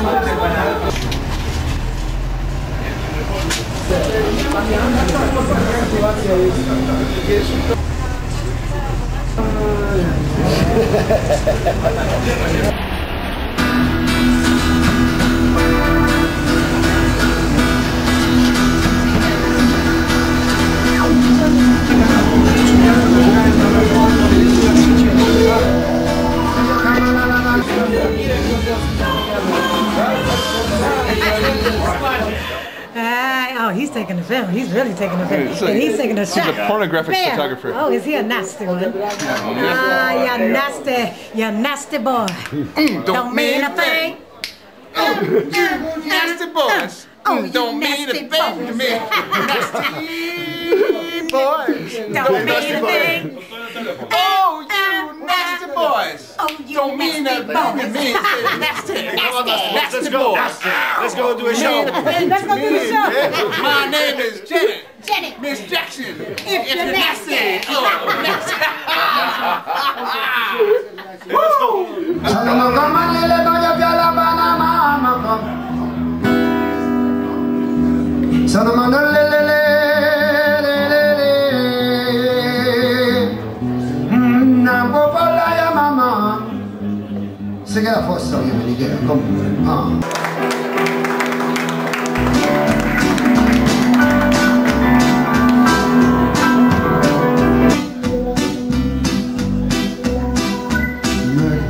Ha, ha, ha. Oh, he's taking the film. He's really taking the film. He's a- and he's taking a he's shot. a pornographic Bam. photographer. Oh, is he a nasty one? Ah, you nasty, you nasty boy. Mm, don't, mean a thing. Oh, mm, mm, nasty boys. Oh, you don't mean a thing to me. Nasty boys. Don't mean a thing. Oh, you nasty boys. Oh, you Don't mean a nasty thing to boys. me. Nasty. Let's Nasty go. boys. Let's go do a show. Let's go do the show. My name is Janet. Jenny. Miss Jackson. If, you're nasty. Oh, nasty. Sono mandorle le le C'est qu'à la force, ça y est, mais il y a des guerres comme...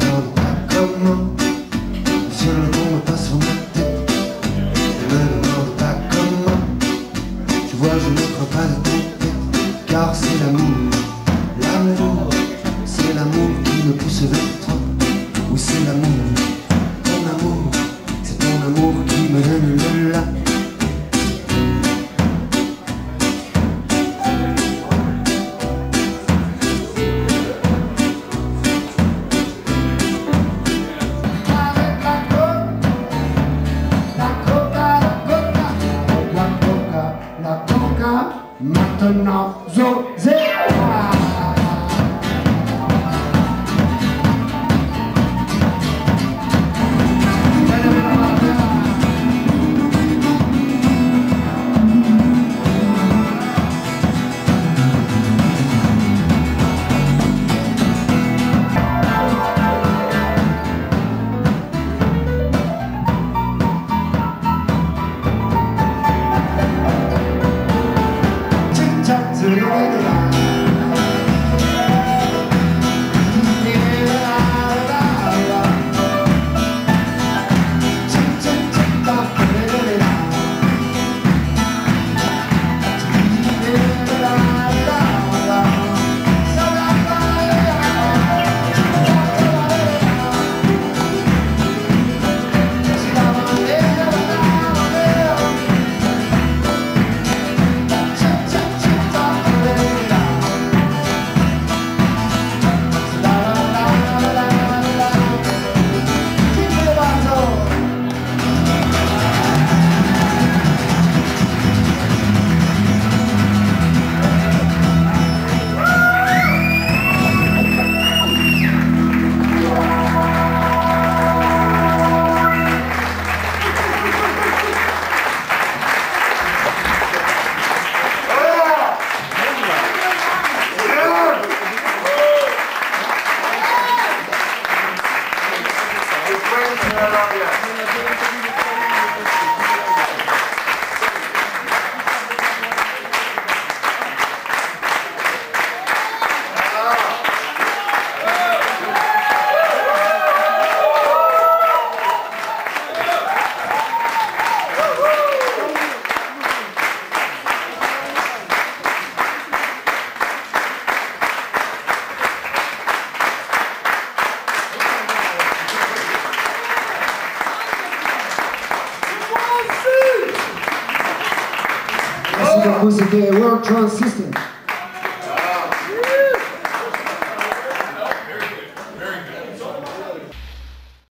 Dans ta commune, si le temps ne pas se tête. mais dans ta commune, tu vois, je ne m'offre pas de tête, car c'est l'amour, l'amour, c'est l'amour qui me pousse vers... amour qui me donne le la Maintenant, José. Merhaba. Merci beaucoup, c'était World Trans System.